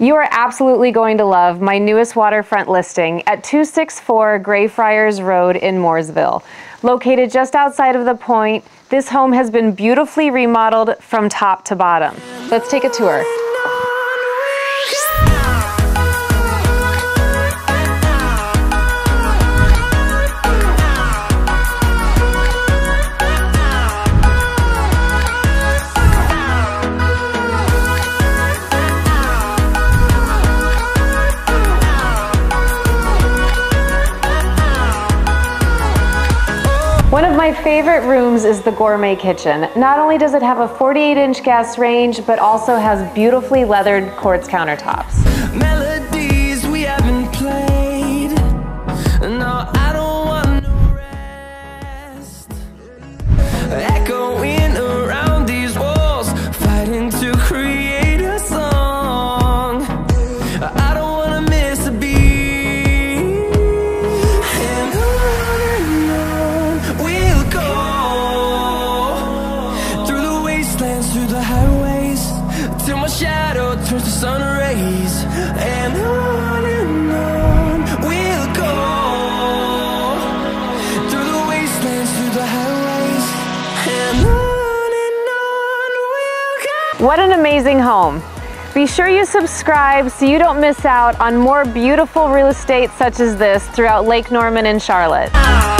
You are absolutely going to love my newest waterfront listing at 264 Greyfriars Road in Mooresville. Located just outside of the point, this home has been beautifully remodeled from top to bottom. Let's take a tour. One of my favorite rooms is the gourmet kitchen. Not only does it have a 48 inch gas range, but also has beautifully leathered quartz countertops. Melodies we haven't played. No, I don't want no rest. Echoing around these walls, fighting to create shadow turns to sun rays. And on and on we'll go. Through the wastelands, through the highways, and on and on we'll go. What an amazing home. Be sure you subscribe so you don't miss out on more beautiful real estate such as this throughout Lake Norman and Charlotte. Ah.